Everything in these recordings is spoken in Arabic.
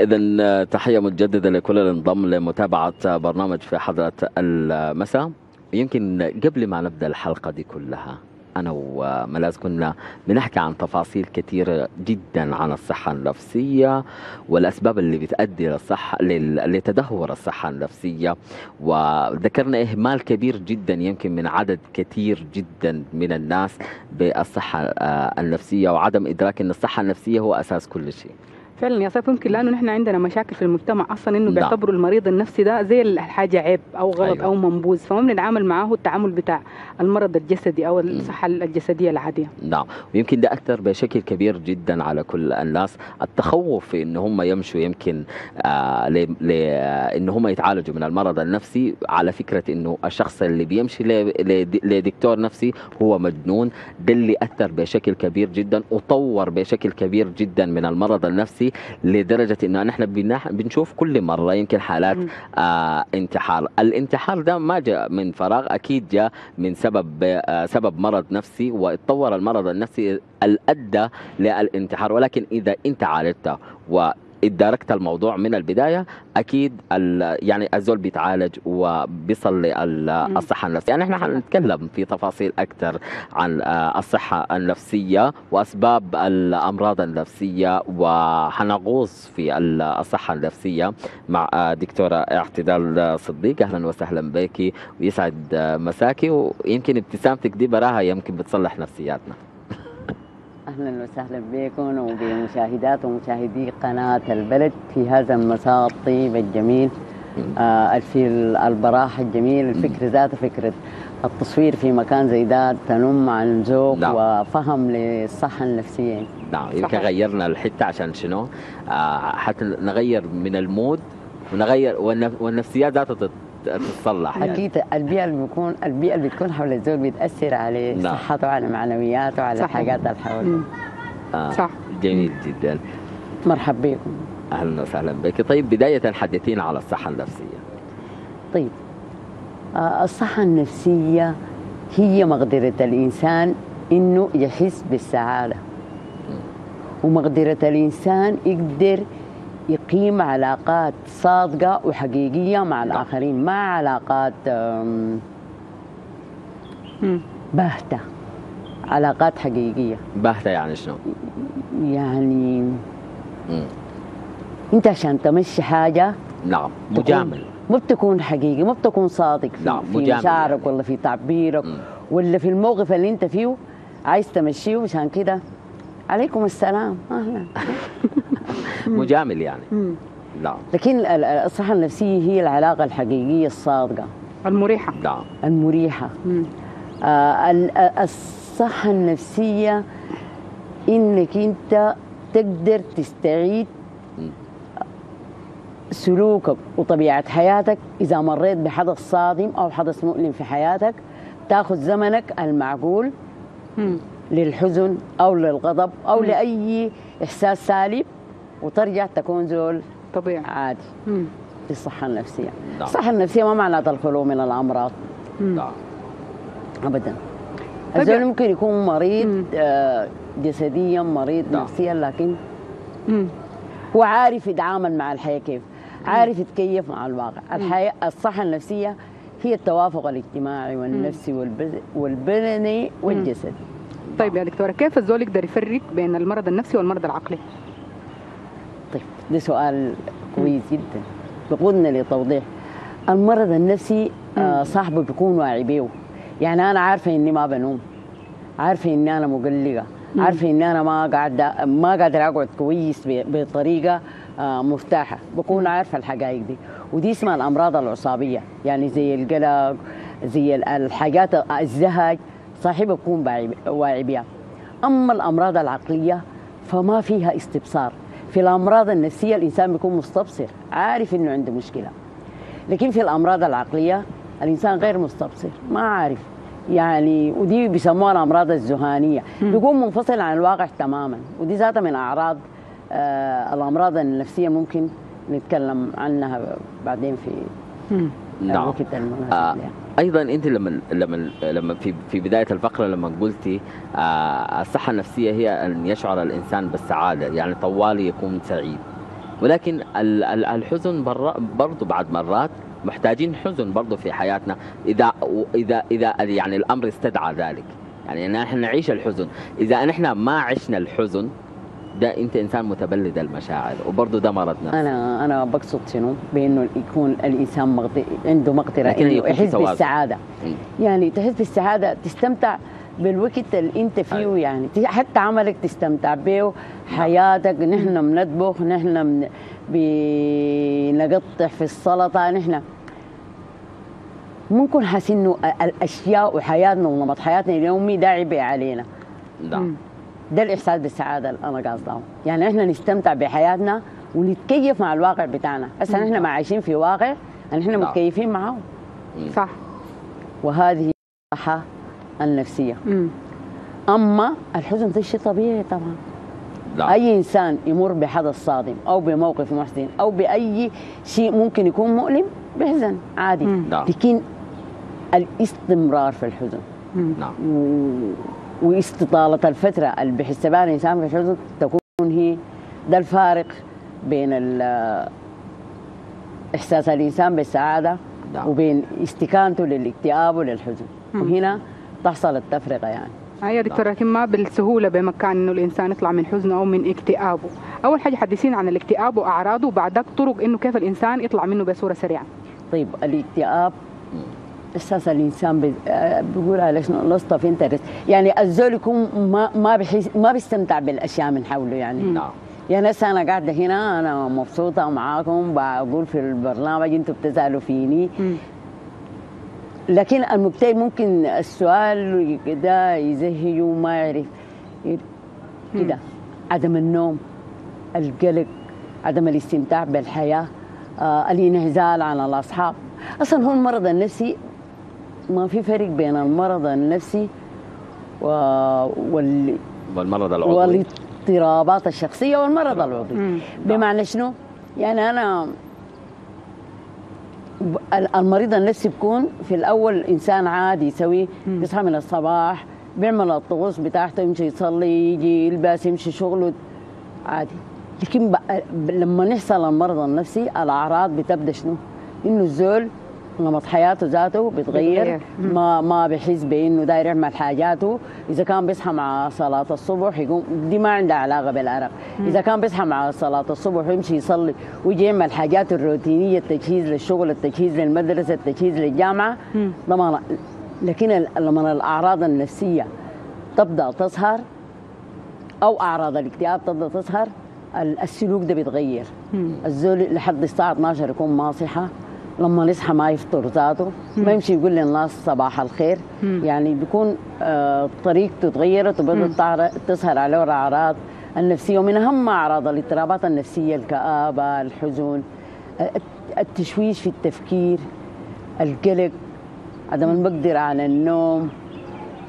إذا تحية متجددة لكل اللي انضم لمتابعة برنامج في حضرة المساء. يمكن قبل ما نبدأ الحلقة دي كلها أنا وملاذ كنا بنحكي عن تفاصيل كثيرة جدا عن الصحة النفسية والأسباب اللي بتؤدي للصحة لل- لتدهور الصحة النفسية. وذكرنا إهمال كبير جدا يمكن من عدد كثير جدا من الناس بالصحة آه، النفسية وعدم إدراك أن الصحة النفسية هو أساس كل شيء. فعلا يا سيف يمكن لأنه نحن عندنا مشاكل في المجتمع أصلا إنه نعم. بيعتبروا المريض النفسي ده زي الحاجة عيب أو غلط أيوة. أو منبوذ فما بنتعامل معاه التعامل بتاع المرض الجسدي أو الصحة الجسدية العادية نعم ويمكن ده أكثر بشكل كبير جدا على كل الناس التخوف في إن هم يمشوا يمكن آه ل... ل... إن هم يتعالجوا من المرض النفسي على فكرة إنه الشخص اللي بيمشي. لدكتور نفسي هو مجنون ده اللي أثر بشكل كبير جدا وطور بشكل كبير جدا من المرض النفسي لدرجة إنه نحن. بنشوف كل مرة يمكن حالات. آه انتحار الانتحار ده ما جاء من فراغ أكيد جاء من سبب آه سبب مرض نفسي واتطور المرض النفسي الادى للانتحار ولكن إذا انت عالجته و اداركت الموضوع من البداية أكيد ال- يعني الزول بيتعالج وبيصل للصحه النفسية. يعني إحنا حنتكلم في تفاصيل أكثر عن آه، الصحة النفسية وأسباب الأمراض النفسية وحنغوص في ال- الصحة النفسية مع آه، دكتورة اعتدال صديق. أهلا وسهلا بك ويسعد آه، مساكي ويمكن ابتسامتك دي براها يمكن بتصلح نفسياتنا. أهلا وسهلا بكم وبمشاهدات ومشاهدي قناة البلد في هذا المساء الطيب الجميل آه في البراح الجميل الفكر ذاته فكرة التصوير في مكان زي ده تنم عن ذوق نعم. وفهم للصحة النفسية نعم يمكن صحيح. غيرنا الحتة عشان شنو؟ آه حتى نغير من المود ونغير والنف- والنفسيات ذاتها تتصلح يعني. أكيد البيئة اللي بيكون البيئة اللي بتكون حول الزول بتأثر عليه نعم. صحته على معنوياته على صحيح. الحاجات اللي حوله. آه صح. جميل جدا مرحب بكم أهلا وسهلا بك طيب بداية حدثينا على الصحة النفسية طيب آه، الصحة النفسية هي مقدرة الإنسان إنه يحس بالسعادة ومقدرة الإنسان يقدر يقيم علاقات صادقة وحقيقية مع نعم. الآخرين ما علاقات. باهتة علاقات حقيقية باهته يعني شنو؟ يعني مم. أنت عشان تمشي حاجة نعم مجامل ما بتكون حقيقي ما بتكون صادق في, نعم، في مجامل مشاعرك يعني. ولا في تعبيرك مم. ولا في الموقف اللي انت فيه عايز تمشيه عشان كده عليكم السلام أهلا مجامل يعني مم. نعم لكن ال- ال- الصحة النفسية هي العلاقة الحقيقية الصادقة المريحة نعم المريحة مم. آه آه، الصحة النفسية إنك أنت تقدر تستعيد. سلوكك وطبيعة حياتك إذا مريت بحدث صادم أو حدث مؤلم في حياتك تاخذ زمنك المعقول مم. للحزن أو للغضب أو مم. لأي إحساس سالب وترجع تكون زول طبيعي عادي مم. في الصحة النفسية نعم. الصحة النفسية ما معناتها الخلو من الأمراض مم. نعم ابدا طيب الزول ممكن يكون مريض مم. آه، جسديا مريض نعم. نفسيا لكن مم. هو عارف يتعامل مع الحياة كيف عارف يتكيف مع الواقع الحياة الصحة النفسية هي التوافق الاجتماعي والنفسي والبد- والبدني والجسدي طيب يا دكتورة كيف الزول يقدر يفرق بين المرض النفسي والمرض العقلي؟ ده سؤال كويس جدا. بقودنا لتوضيح. المرض النفسي آه صاحبه بيكون واعي بيه. يعني أنا عارفه إني ما بنوم. عارفه إني أنا مقلقة. عارفه إني أنا ما قاعدة ما قادره أقعد كويس بطريقة آه مرتاحه بكون عارفه الحقائق دي. ودي اسمها الأمراض العصابية. يعني زي القلق زي ال- الحاجات الزهج صاحبه بيكون واعي- واعي بيها. أما الأمراض العقلية فما فيها استبصار. في الأمراض النفسية الإنسان بيكون مستبصر عارف إنه عنده مشكلة. لكن في الأمراض العقلية الإنسان غير مستبصر ما عارف. يعني ودي بيسموها الأمراض الذهانيه بيكون منفصل عن الواقع تماما. ودي ذاتها من أعراض آه الأمراض النفسية ممكن نتكلم عنها بعدين في مم. نعم. الوقت المناسب آه. أيضا أنت لما لما لما في في بداية الفقرة لما قلتي آه الصحة النفسية هي أن يشعر الإنسان بالسعادة يعني طوالي يكون سعيد. ولكن ال- ال- الحزن برضو بعد مرات محتاجين حزن برضو في حياتنا إذا اذا إذا يعني الأمر استدعى ذلك. يعني ان إحنا نعيش الحزن. إذا نحن ما عشنا الحزن ده انت انسان متبلد المشاعر وبرضه ده مرض نفسي أنا أنا بقصد شنو بإنه يكون الإنسان مقدر عنده مقدره لكن إنه يحس. بالسعادة مم. يعني تحس بالسعادة تستمتع بالوقت اللي أنت فيه أيوة. يعني حتى عملك تستمتع به حياتك نحن بنطبخ نحن بن- بنقطع في السلطة نحن ممكن حاسين إنه ال- الأشياء وحياتنا ونمط حياتنا اليومي ده عبء علينا نعم. ده الإحساس بالسعادة اللي أنا قصده يعني إحنا نستمتع بحياتنا ونتكيف مع الواقع بتاعنا هسه مم. نحن ما عايشين في واقع إحنا نعم. متكيفين معاه صح وهذه الصحه النفسية مم. أما الحزن ده شيء طبيعي طبعا نعم أي إنسان يمر بحدث صادم أو بموقف محزن أو بأي شيء ممكن يكون مؤلم بيحزن عادي مم. نعم. لكن الاستمرار في الحزن مم. نعم واستطالة الفترة اللي بيحس بها الإنسان في الحزن تكون هي ده الفارق بين إحساس الإنسان بالسعادة نعم. وبين استكانته للاكتئاب وللحزن. وهنا تحصل التفرقة يعني. يا دكتور لكن ما بالسهولة بمكان إنه الإنسان يطلع من حزنه أو من اكتئابه. أول حاجة حدثينا عن الاكتئاب وأعراضه وبعدك طرق إنه كيف الإنسان يطلع منه بصورة سريعة. طيب الاكتئاب أساس الإنسان بي- آه، بيقول على شنو؟ lost of interest يعني الزول يكون ما ما بيحس ما بيستمتع بالأشياء من حوله يعني. نعم. يعني هسه أنا قاعدة هنا أنا مبسوطة معاكم بقول في البرنامج أنتم بتزعلوا فيني. لكن المكتئب ممكن السؤال ده يزهيه وما يعرف. كده. عدم النوم القلق عدم الاستمتاع بالحياة آه الانعزال عن الأصحاب. أصلا هو المرض النفسي ما في فرق بين المرض النفسي و... وال... والمرض العضوي والاضطرابات الشخصية والمرض العضوي مم. بمعنى شنو؟ يعني أنا المريض النفسي بيكون في الأول إنسان عادي يسوي. بيصحى من الصباح بيعمل الطقوس بتاعته يمشي يصلي يجي يلبس يمشي شغله عادي لكن لما يحصل المرض النفسي الأعراض بتبدأ شنو؟ إنه الزول نمط حياته ذاته بيتغير. ما ما بيحس بإنه داير يعمل حاجاته. إذا كان بيصحى مع صلاة الصبح يقوم دي ما عندها علاقة بالعرق. إذا كان بيصحى مع صلاة الصبح ويمشي يصلي ويجي يعمل حاجاته الروتينية التجهيز للشغل التجهيز للمدرسة التجهيز للجامعة. طبعا لكن لما الأعراض النفسية تبدأ تظهر أو أعراض الاكتئاب تبدأ تظهر ال- السلوك ده بيتغير. الزول لحد الساعة 12 يكون ما صحى. لما يصحى ما يفطر ذاته ما يمشي يقول للناس صباح الخير مم. يعني بيكون آه، طريقته تغيرت وبدأت تظهر عليه الأعراض النفسية ومن أهم أعراض الاضطرابات النفسية الكآبة الحزن آه، التشويش في التفكير القلق عدم المقدرة على النوم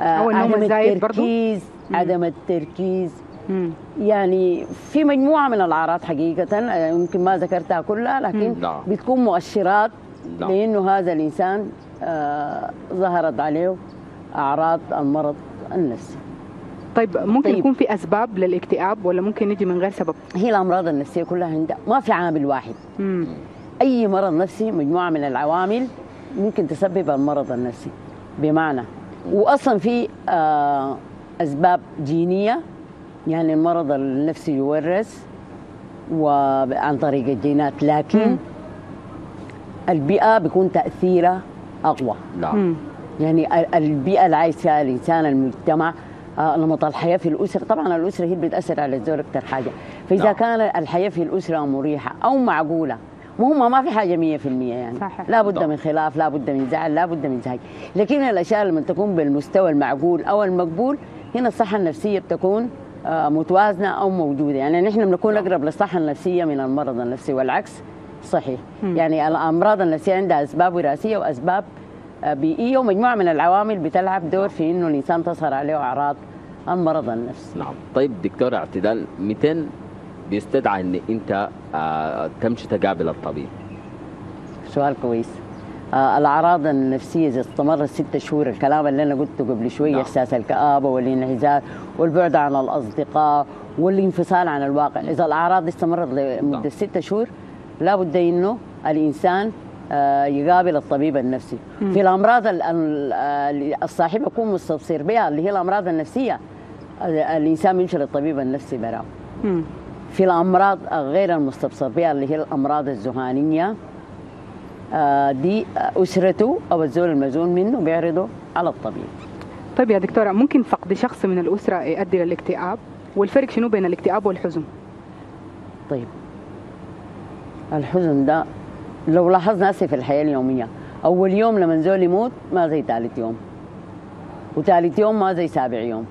آه، أو النوم عدم الزايد برضو؟ التركيز مم. عدم التركيز مم. يعني في مجموعة من الأعراض حقيقة آه، يمكن ما ذكرتها كلها لكن مم. نعم. بتكون مؤشرات نعم. لأنه هذا الإنسان آه، ظهرت عليه أعراض المرض النفسي طيب ممكن طيب. يكون في أسباب للاكتئاب ولا ممكن يجي من غير سبب هي الأمراض النفسية كلها عندها ما في عامل واحد مم. أي مرض نفسي مجموعة من العوامل ممكن تسبب المرض النفسي بمعنى وأصلا في آه، أسباب جينية يعني المرض النفسي يورث وعن طريق الجينات لكن مم. البيئة بيكون تأثيرها أقوى نعم. يعني ال- البيئة اللي عايش فيها الإنسان المجتمع آه، نمط الحياة في الأسرة طبعا الأسرة هي اللي بتأثر على الزول أكثر حاجة فإذا نعم. كان الحياة في الأسرة مريحة أو معقولة مهم ما في حاجة مية في المية يعني صحيح. لا بد نعم. من خلاف لا بد من زعل لا بد من زهق لكن الأشياء لما تكون بالمستوى المعقول أو المقبول هنا الصحة النفسية بتكون آه، متوازنة أو موجودة. يعني نحن بنكون. أقرب للصحة النفسية من المرض النفسي والعكس صحيح. يعني الأمراض النفسية عندها أسباب وراثية وأسباب آه، بيئية ومجموعة من العوامل بتلعب دور في إنه الإنسان تظهر عليه أعراض المرض النفسي. نعم. طيب دكتور اعتدال 200 بيستدعى إن أنت آه تمشي تقابل الطبيب؟ سؤال كويس. الأعراض النفسية إذا استمرت ست شهور الكلام اللي أنا قلته قبل شوية نعم. إحساس الكآبة والانعزال والبعد عن الأصدقاء والانفصال عن الواقع إذا الأعراض استمرت لمدة نعم. ست شهور لابد إنه الإنسان آه، يقابل الطبيب النفسي في الأمراض ال- ال- ال- الصاحب يكون مستبصر بها اللي هي الأمراض النفسية ال- الإنسان بيمشي للطبيب النفسي براه مم. في الأمراض غير المستبصر بها اللي هي الأمراض الذهانيه آه، دي أسرته أو الزول المزون منه بيعرضه على الطبيب. طيب يا دكتورة ممكن فقد شخص من الأسرة يؤدي للاكتئاب والفرق شنو بين الاكتئاب والحزن؟ طيب الحزن ده لو لاحظنا هسه في الحياة اليومية أول يوم لما زول يموت ما زي ثالث يوم وثالث يوم ما زي سابع يوم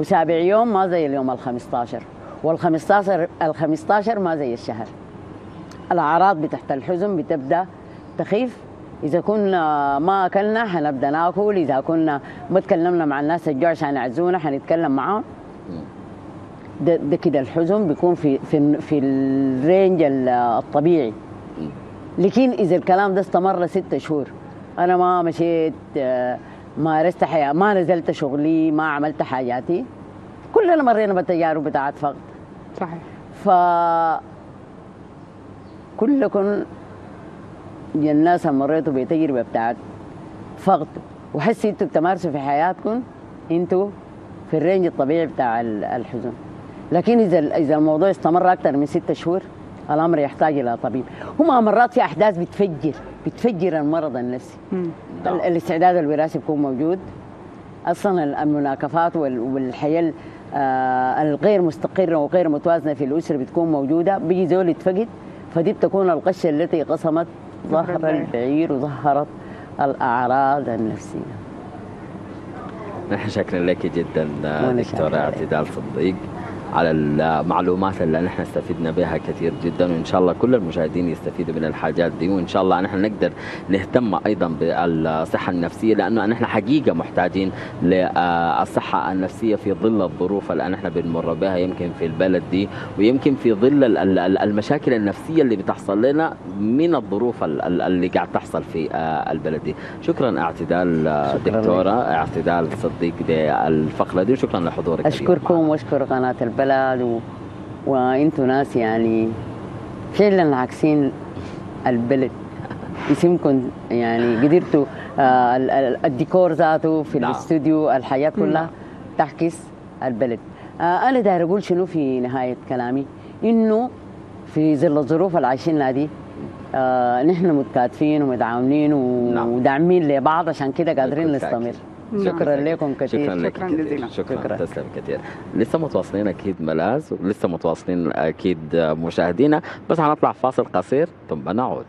وسابع يوم ما زي اليوم ال 15 وال 15 ال 15 ما زي الشهر. الأعراض بتاعت الحزن بتبدأ تخيف؟ إذا كنا ما أكلنا حنبدا ناكل. إذا كنا ما تكلمنا مع الناس الجوع عشان يعزونا حنتكلم معاهم. ده, ده كده الحزن بيكون في في في الرينج ال- الطبيعي. لكن إذا الكلام ده استمر ست شهور أنا ما مشيت مارست حياة ما نزلت شغلي ما عملت حاجاتي كلنا مرينا بالتجارب بتاعت فقد صحيح. ف كلكم يا الناس مريتوا بتجربه بتاعت فقد وحسي أنتوا بتمارسوا في حياتكم أنتوا في الرينج الطبيعي بتاع ال- الحزن. لكن إذا إذا الموضوع استمر أكثر من ستة شهور الأمر يحتاج إلى طبيب. هم مرات في أحداث بتفجر بتفجر المرض النفسي. الاستعداد الوراثي بيكون موجود. أصلا المناكفات وال- والحياة ال- آه، الغير مستقرة وغير متوازنة في الأسرة بتكون موجودة. بيجي زول يتفقد فدي بتكون القشة التي قسمت ظهر البعير. وظهرت الأعراض النفسية نحن شاكرين لك جدا دكتورة. اعتدال صديق على المعلومات اللي نحن استفدنا بها كثير جدا وإن شاء الله كل المشاهدين يستفيدوا من الحاجات دي وإن شاء الله نحن نقدر نهتم أيضا بالصحة النفسية لأنه نحن حقيقة محتاجين للصحة النفسية في ظل الظروف اللي نحن بنمر بها يمكن في البلد دي ويمكن في ظل ال- ال- ال- المشاكل النفسية اللي بتحصل لنا من الظروف ال- ال- اللي قاعد تحصل في البلد دي شكرا اعتدال شكراً لك. دكتوره اعتدال صديق بالفقره دي وشكرا لحضورك أشكركم. وأشكر قناة البلد و... وأنتم ناس يعني فعلا عاكسين البلد اسمكم يعني قدرتوا آه ال- ال- الديكور ذاته في نعم. الاستوديو الحياة كلها. تعكس البلد آه أنا داير أقول شنو في نهاية كلامي إنه في ظل الظروف اللي عايشينها دي آه نحن متكاتفين ومتعاونين نعم. وداعمين لبعض عشان كده قادرين. نستمر. شكرا لكم كثير. شكرا شكراً. جزيلاً. شكرا, شكراً. تسلم كثير. لسه متواصلين أكيد ملاذ ولسه متواصلين أكيد مشاهدينا. بس هنطلع فاصل قصير ثم نعود.